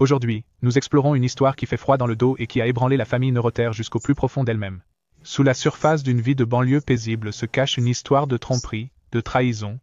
Aujourd'hui, nous explorons une histoire qui fait froid dans le dos et qui a ébranlé la famille Neuroter jusqu'au plus profond d'elle-même. Sous la surface d'une vie de banlieue paisible se cache une histoire de tromperie, de trahison,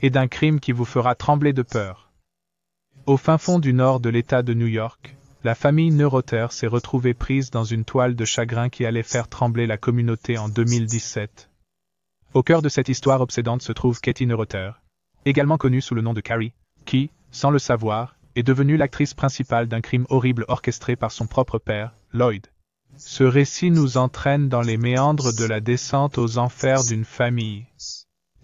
et d'un crime qui vous fera trembler de peur. Au fin fond du nord de l'État de New York, la famille Neuroter s'est retrouvée prise dans une toile de chagrin qui allait faire trembler la communauté en 2017. Au cœur de cette histoire obsédante se trouve Katie Neuroter, également connue sous le nom de Carrie, qui, sans le savoir, est devenue l'actrice principale d'un crime horrible orchestré par son propre père, Lloyd. Ce récit nous entraîne dans les méandres de la descente aux enfers d'une famille.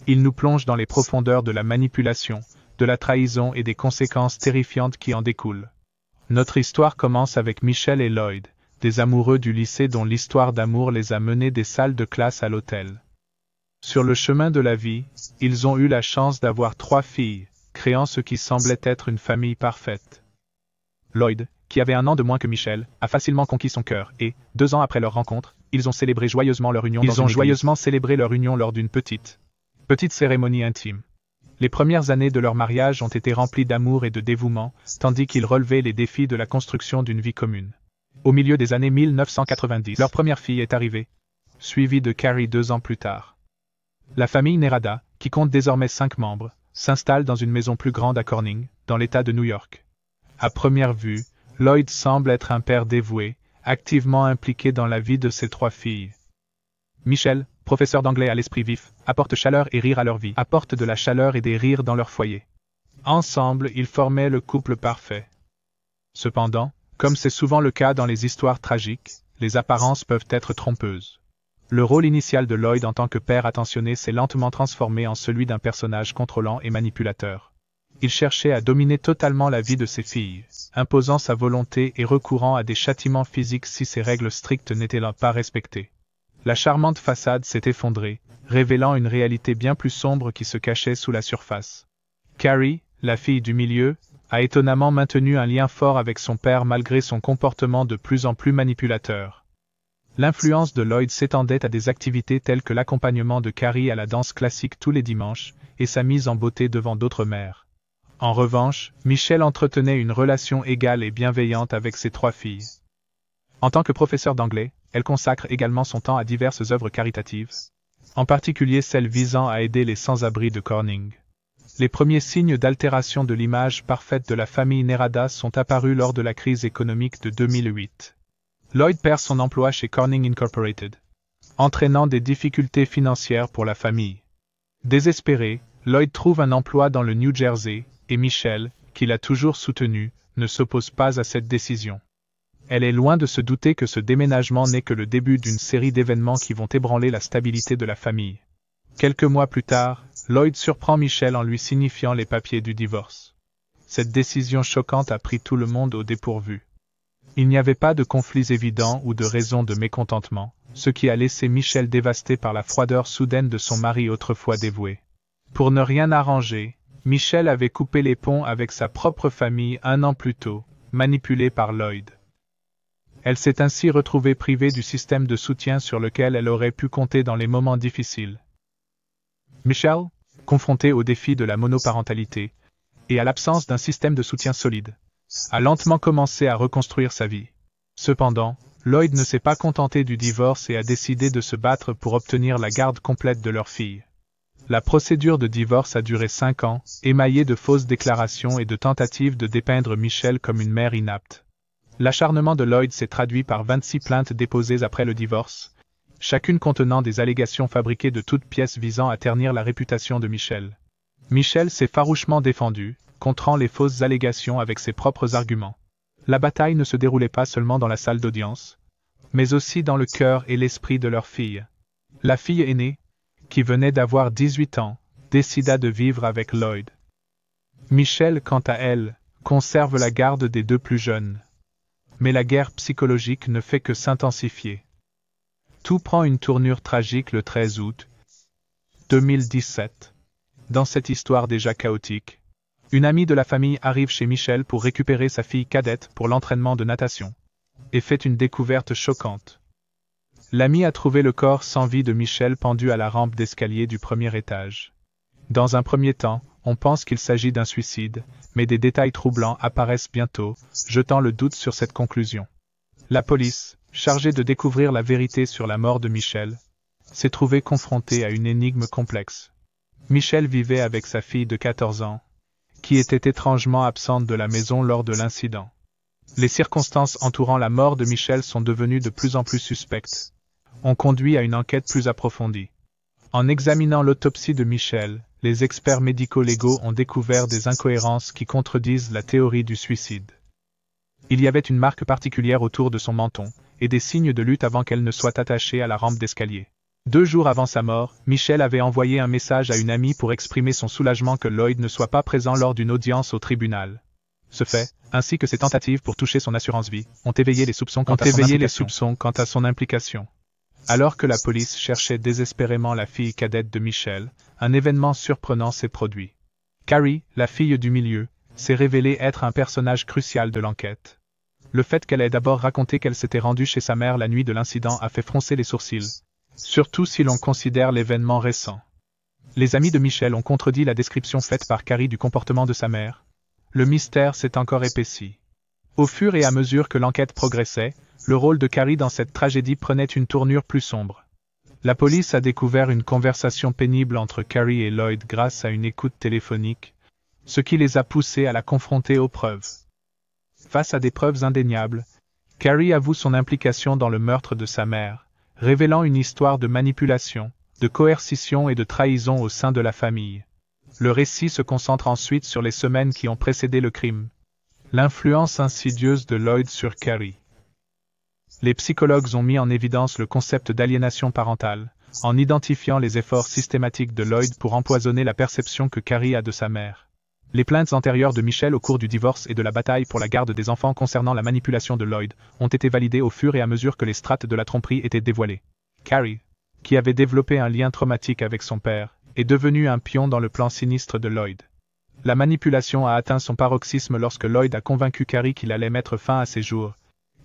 Il nous plonge dans les profondeurs de la manipulation, de la trahison et des conséquences terrifiantes qui en découlent. Notre histoire commence avec Michel et Lloyd, des amoureux du lycée dont l'histoire d'amour les a menés des salles de classe à l'hôtel. Sur le chemin de la vie, ils ont eu la chance d'avoir trois filles, créant ce qui semblait être une famille parfaite. Lloyd, qui avait un an de moins que Michel, a facilement conquis son cœur et, deux ans après leur rencontre, ils ont célébré joyeusement leur union. Ils ont joyeusement célébré leur union lors d'une petite, petite cérémonie intime. Les premières années de leur mariage ont été remplies d'amour et de dévouement, tandis qu'ils relevaient les défis de la construction d'une vie commune. Au milieu des années 1990, leur première fille est arrivée, suivie de Carrie deux ans plus tard. La famille Nerada, qui compte désormais cinq membres, s'installe dans une maison plus grande à Corning, dans l'État de New York. À première vue, Lloyd semble être un père dévoué, activement impliqué dans la vie de ses trois filles. Michel, professeur d'anglais à l'esprit vif, apporte chaleur et rire à leur vie, apporte de la chaleur et des rires dans leur foyer. Ensemble, ils formaient le couple parfait. Cependant, comme c'est souvent le cas dans les histoires tragiques, les apparences peuvent être trompeuses. Le rôle initial de Lloyd en tant que père attentionné s'est lentement transformé en celui d'un personnage contrôlant et manipulateur. Il cherchait à dominer totalement la vie de ses filles, imposant sa volonté et recourant à des châtiments physiques si ses règles strictes n'étaient pas respectées. La charmante façade s'est effondrée, révélant une réalité bien plus sombre qui se cachait sous la surface. Carrie, la fille du milieu, a étonnamment maintenu un lien fort avec son père malgré son comportement de plus en plus manipulateur. L'influence de Lloyd s'étendait à des activités telles que l'accompagnement de Carrie à la danse classique tous les dimanches, et sa mise en beauté devant d'autres mères. En revanche, Michel entretenait une relation égale et bienveillante avec ses trois filles. En tant que professeur d'anglais, elle consacre également son temps à diverses œuvres caritatives, en particulier celles visant à aider les sans-abri de Corning. Les premiers signes d'altération de l'image parfaite de la famille Nerada sont apparus lors de la crise économique de 2008. Lloyd perd son emploi chez Corning Incorporated, entraînant des difficultés financières pour la famille. Désespéré, Lloyd trouve un emploi dans le New Jersey, et Michelle, qui l'a toujours soutenu, ne s'oppose pas à cette décision. Elle est loin de se douter que ce déménagement n'est que le début d'une série d'événements qui vont ébranler la stabilité de la famille. Quelques mois plus tard, Lloyd surprend Michelle en lui signifiant les papiers du divorce. Cette décision choquante a pris tout le monde au dépourvu. Il n'y avait pas de conflits évidents ou de raisons de mécontentement, ce qui a laissé Michel dévasté par la froideur soudaine de son mari autrefois dévoué. Pour ne rien arranger, Michel avait coupé les ponts avec sa propre famille un an plus tôt, manipulée par Lloyd. Elle s'est ainsi retrouvée privée du système de soutien sur lequel elle aurait pu compter dans les moments difficiles. Michel, confronté au défi de la monoparentalité, et à l'absence d'un système de soutien solide, a lentement commencé à reconstruire sa vie. Cependant, Lloyd ne s'est pas contenté du divorce et a décidé de se battre pour obtenir la garde complète de leur fille. La procédure de divorce a duré cinq ans, émaillée de fausses déclarations et de tentatives de dépeindre Michelle comme une mère inapte. L'acharnement de Lloyd s'est traduit par 26 plaintes déposées après le divorce, chacune contenant des allégations fabriquées de toutes pièces visant à ternir la réputation de Michelle. Michelle s'est farouchement défendue, contrant les fausses allégations avec ses propres arguments. La bataille ne se déroulait pas seulement dans la salle d'audience, mais aussi dans le cœur et l'esprit de leur fille. La fille aînée, qui venait d'avoir 18 ans, décida de vivre avec Lloyd. Michelle, quant à elle, conserve la garde des deux plus jeunes. Mais la guerre psychologique ne fait que s'intensifier. Tout prend une tournure tragique le 13 août 2017. Dans cette histoire déjà chaotique, une amie de la famille arrive chez Michel pour récupérer sa fille cadette pour l'entraînement de natation, et fait une découverte choquante. L'amie a trouvé le corps sans vie de Michel pendu à la rampe d'escalier du premier étage. Dans un premier temps, on pense qu'il s'agit d'un suicide, mais des détails troublants apparaissent bientôt, jetant le doute sur cette conclusion. La police, chargée de découvrir la vérité sur la mort de Michel, s'est trouvée confrontée à une énigme complexe. Michel vivait avec sa fille de 14 ans, qui était étrangement absente de la maison lors de l'incident. Les circonstances entourant la mort de Michel sont devenues de plus en plus suspectes. On conduit à une enquête plus approfondie. En examinant l'autopsie de Michel, les experts médico-légaux ont découvert des incohérences qui contredisent la théorie du suicide. Il y avait une marque particulière autour de son menton, et des signes de lutte avant qu'elle ne soit attachée à la rampe d'escalier. Deux jours avant sa mort, Michel avait envoyé un message à une amie pour exprimer son soulagement que Lloyd ne soit pas présent lors d'une audience au tribunal. Ce fait, ainsi que ses tentatives pour toucher son assurance vie, ont éveillé les soupçons quant, à, son les soupçons quant à son implication. Alors que la police cherchait désespérément la fille cadette de Michel, un événement surprenant s'est produit. Carrie, la fille du milieu, s'est révélée être un personnage crucial de l'enquête. Le fait qu'elle ait d'abord raconté qu'elle s'était rendue chez sa mère la nuit de l'incident a fait froncer les sourcils, surtout si l'on considère l'événement récent. Les amis de Michel ont contredit la description faite par Carrie du comportement de sa mère. Le mystère s'est encore épaissi. Au fur et à mesure que l'enquête progressait, le rôle de Carrie dans cette tragédie prenait une tournure plus sombre. La police a découvert une conversation pénible entre Carrie et Lloyd grâce à une écoute téléphonique, ce qui les a poussés à la confronter aux preuves. Face à des preuves indéniables, Carrie avoue son implication dans le meurtre de sa mère, révélant une histoire de manipulation, de coercition et de trahison au sein de la famille. Le récit se concentre ensuite sur les semaines qui ont précédé le crime. L'influence insidieuse de Lloyd sur Carrie. Les psychologues ont mis en évidence le concept d'aliénation parentale, en identifiant les efforts systématiques de Lloyd pour empoisonner la perception que Carrie a de sa mère. Les plaintes antérieures de Michel au cours du divorce et de la bataille pour la garde des enfants concernant la manipulation de Lloyd ont été validées au fur et à mesure que les strates de la tromperie étaient dévoilées. Carrie, qui avait développé un lien traumatique avec son père, est devenu un pion dans le plan sinistre de Lloyd. La manipulation a atteint son paroxysme lorsque Lloyd a convaincu Carrie qu'il allait mettre fin à ses jours,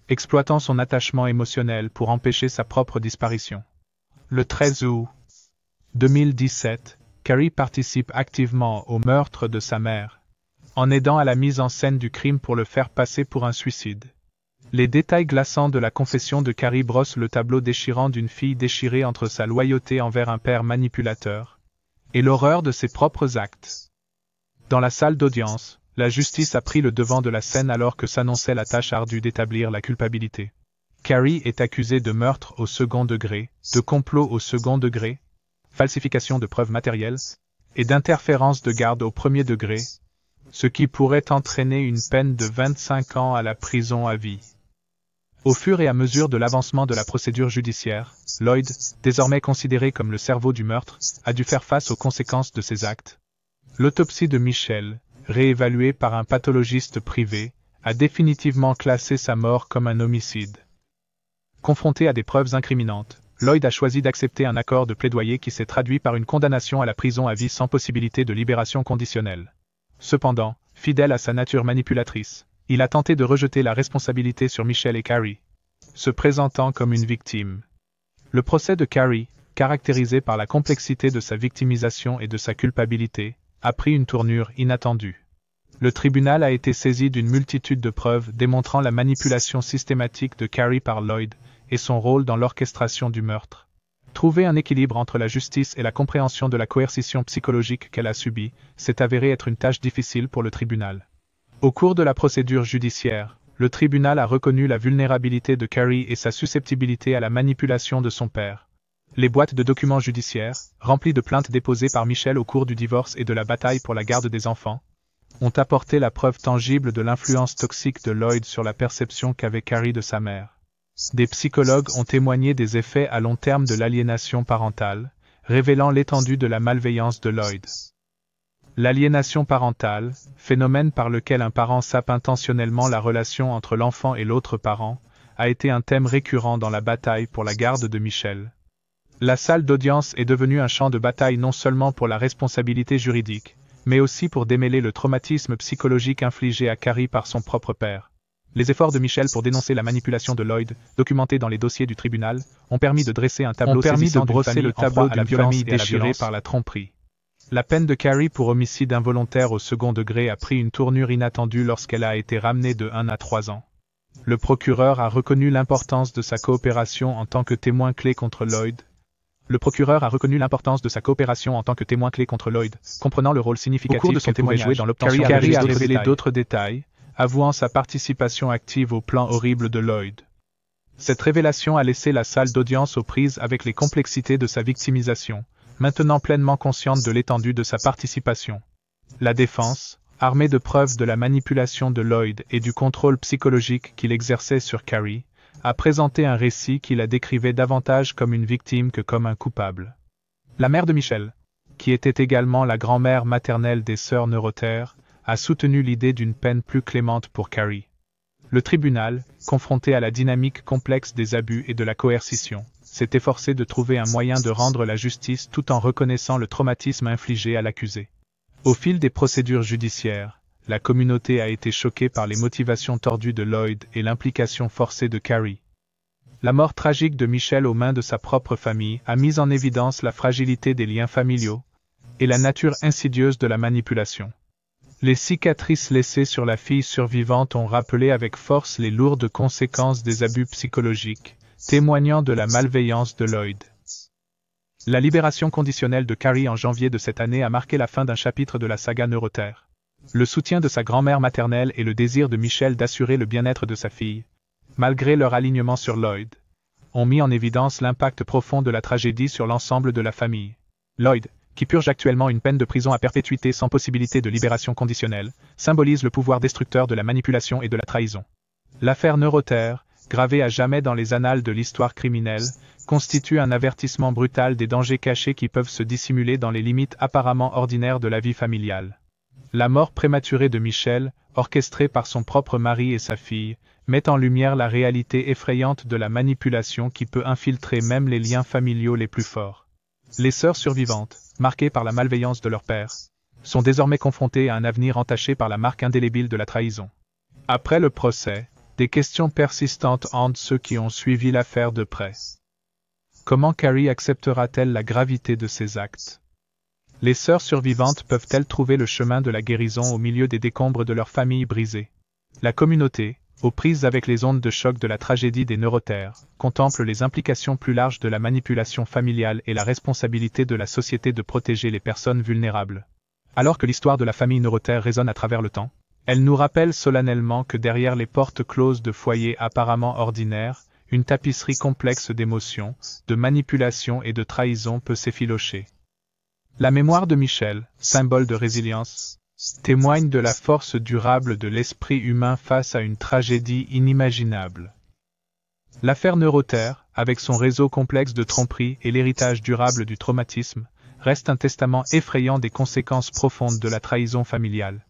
exploitant son attachement émotionnel pour empêcher sa propre disparition. Le 13 août 2017, Carrie participe activement au meurtre de sa mère, en aidant à la mise en scène du crime pour le faire passer pour un suicide. Les détails glaçants de la confession de Carrie brossent le tableau déchirant d'une fille déchirée entre sa loyauté envers un père manipulateur et l'horreur de ses propres actes. Dans la salle d'audience, la justice a pris le devant de la scène alors que s'annonçait la tâche ardue d'établir la culpabilité. Carrie est accusée de meurtre au second degré, de complot au second degré, falsification de preuves matérielles, et d'interférence de garde au premier degré, ce qui pourrait entraîner une peine de 25 ans à la prison à vie. Au fur et à mesure de l'avancement de la procédure judiciaire, Lloyd, désormais considéré comme le cerveau du meurtre, a dû faire face aux conséquences de ses actes. L'autopsie de Michel, réévaluée par un pathologiste privé, a définitivement classé sa mort comme un homicide. Confronté à des preuves incriminantes, Lloyd a choisi d'accepter un accord de plaidoyer qui s'est traduit par une condamnation à la prison à vie sans possibilité de libération conditionnelle. Cependant, fidèle à sa nature manipulatrice, il a tenté de rejeter la responsabilité sur Michel et Carrie, se présentant comme une victime. Le procès de Carrie, caractérisé par la complexité de sa victimisation et de sa culpabilité, a pris une tournure inattendue. Le tribunal a été saisi d'une multitude de preuves démontrant la manipulation systématique de Carrie par Lloyd, et son rôle dans l'orchestration du meurtre. Trouver un équilibre entre la justice et la compréhension de la coercition psychologique qu'elle a subie s'est avéré être une tâche difficile pour le tribunal. Au cours de la procédure judiciaire, le tribunal a reconnu la vulnérabilité de Carrie et sa susceptibilité à la manipulation de son père. Les boîtes de documents judiciaires, remplies de plaintes déposées par Michel au cours du divorce et de la bataille pour la garde des enfants, ont apporté la preuve tangible de l'influence toxique de Lloyd sur la perception qu'avait Carrie de sa mère. Des psychologues ont témoigné des effets à long terme de l'aliénation parentale, révélant l'étendue de la malveillance de Lloyd. L'aliénation parentale, phénomène par lequel un parent sape intentionnellement la relation entre l'enfant et l'autre parent, a été un thème récurrent dans la bataille pour la garde de Michel. La salle d'audience est devenue un champ de bataille non seulement pour la responsabilité juridique, mais aussi pour démêler le traumatisme psychologique infligé à Carrie par son propre père. Les efforts de Michel pour dénoncer la manipulation de Lloyd, documentés dans les dossiers du tribunal, ont permis de dresser un tableau permis de brosser le tableau à la violence déchirée par la tromperie. La peine de Carrie pour homicide involontaire au second degré a pris une tournure inattendue lorsqu'elle a été ramenée de 1 à 3 ans. Le procureur a reconnu l'importance de sa coopération en tant que témoin clé contre Lloyd. Le procureur a reconnu l'importance de sa coopération en tant que témoin clé contre Lloyd, comprenant le rôle significatif de son témoignage jouer dans l'obtention Carrie a révélé d'autres détails, avouant sa participation active au plan horrible de Lloyd. Cette révélation a laissé la salle d'audience aux prises avec les complexités de sa victimisation, maintenant pleinement consciente de l'étendue de sa participation. La défense, armée de preuves de la manipulation de Lloyd et du contrôle psychologique qu'il exerçait sur Carrie, a présenté un récit qui la décrivait davantage comme une victime que comme un coupable. La mère de Michel, qui était également la grand-mère maternelle des sœurs Neuroter, a soutenu l'idée d'une peine plus clémente pour Carrie. Le tribunal, confronté à la dynamique complexe des abus et de la coercition, s'est efforcé de trouver un moyen de rendre la justice tout en reconnaissant le traumatisme infligé à l'accusé. Au fil des procédures judiciaires, la communauté a été choquée par les motivations tordues de Lloyd et l'implication forcée de Carrie. La mort tragique de Michel aux mains de sa propre famille a mis en évidence la fragilité des liens familiaux et la nature insidieuse de la manipulation. Les cicatrices laissées sur la fille survivante ont rappelé avec force les lourdes conséquences des abus psychologiques, témoignant de la malveillance de Lloyd. La libération conditionnelle de Carrie en janvier de cette année a marqué la fin d'un chapitre de la saga Neuroter. Le soutien de sa grand-mère maternelle et le désir de Michel d'assurer le bien-être de sa fille, malgré leur alignement sur Lloyd, ont mis en évidence l'impact profond de la tragédie sur l'ensemble de la famille. Lloyd, qui purge actuellement une peine de prison à perpétuité sans possibilité de libération conditionnelle, symbolise le pouvoir destructeur de la manipulation et de la trahison. L'affaire Neuroter, gravée à jamais dans les annales de l'histoire criminelle, constitue un avertissement brutal des dangers cachés qui peuvent se dissimuler dans les limites apparemment ordinaires de la vie familiale. La mort prématurée de Michel, orchestrée par son propre mari et sa fille, met en lumière la réalité effrayante de la manipulation qui peut infiltrer même les liens familiaux les plus forts. Les sœurs survivantes, marquées par la malveillance de leur père, sont désormais confrontées à un avenir entaché par la marque indélébile de la trahison. Après le procès, des questions persistantes hantent ceux qui ont suivi l'affaire de près. Comment Carrie acceptera-t-elle la gravité de ses actes? Les sœurs survivantes peuvent-elles trouver le chemin de la guérison au milieu des décombres de leur famille brisée La communauté, aux prises avec les ondes de choc de la tragédie des neurotaires, contemple les implications plus larges de la manipulation familiale et la responsabilité de la société de protéger les personnes vulnérables. Alors que l'histoire de la famille neurotaire résonne à travers le temps, elle nous rappelle solennellement que derrière les portes closes de foyers apparemment ordinaires, une tapisserie complexe d'émotions, de manipulation et de trahison peut s'effilocher. La mémoire de Michel, symbole de résilience, témoigne de la force durable de l'esprit humain face à une tragédie inimaginable. L'affaire Neuroter, avec son réseau complexe de tromperies et l'héritage durable du traumatisme, reste un testament effrayant des conséquences profondes de la trahison familiale.